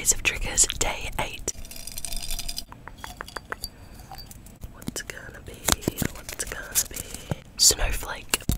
days of triggers, day 8. What's gonna be? What's gonna be? Snowflake.